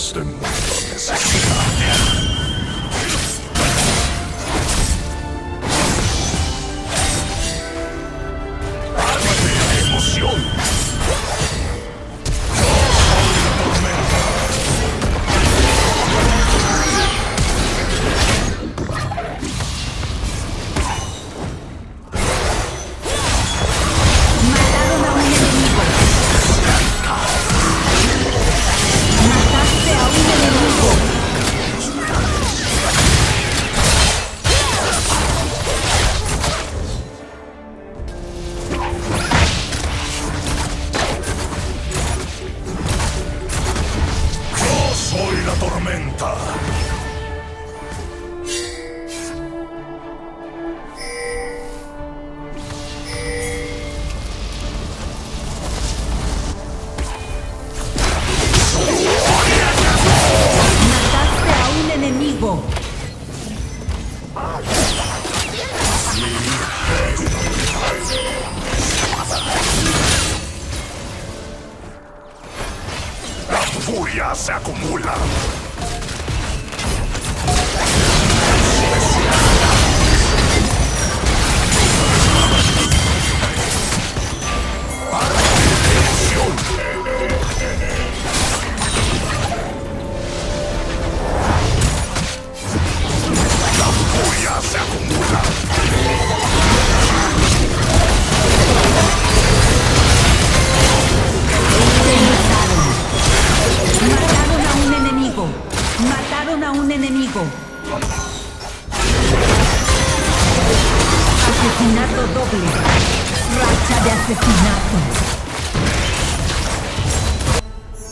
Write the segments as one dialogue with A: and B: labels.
A: system. Furia se acumula!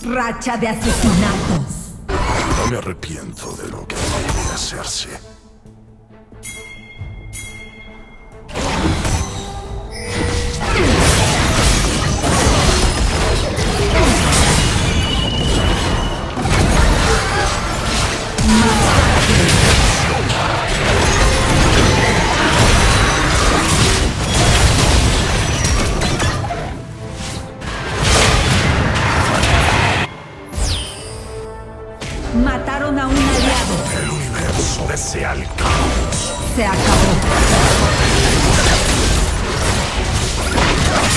B: Racha de asesinatos.
A: No me arrepiento de lo que debe hacerse. Desea el caos.
B: Se acabó.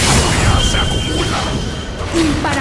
A: furia se acumula.
B: Imparable.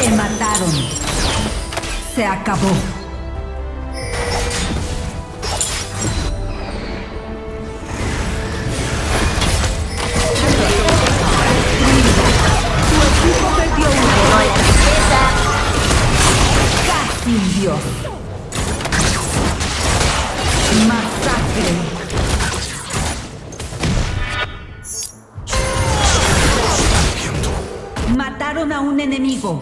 B: Te mataron. Se acabó. Dios. Masacre. Mataron a un enemigo.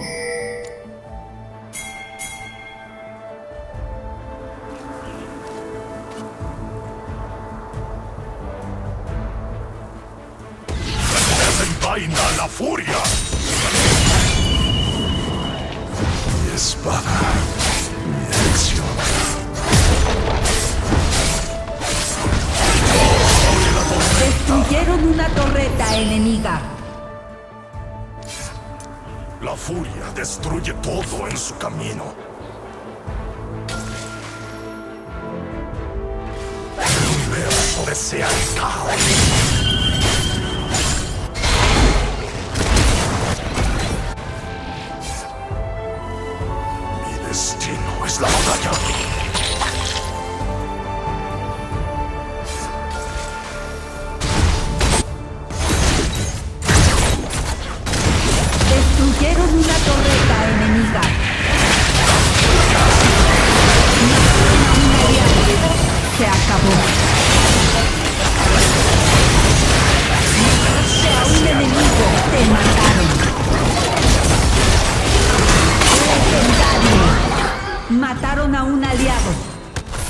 A: La furia. Mi espada. Mi elección.
B: Destruyeron una torreta enemiga.
A: La furia destruye todo en su camino. El universo desea el caos.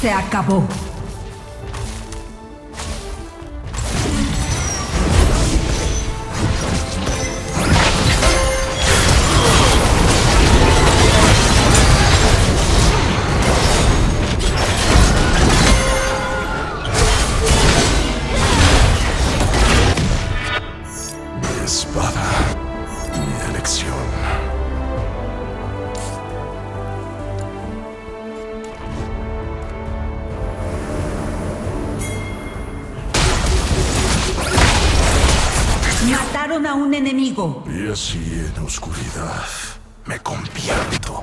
B: se
A: acabó. A un enemigo.
B: Y así en oscuridad me convierto.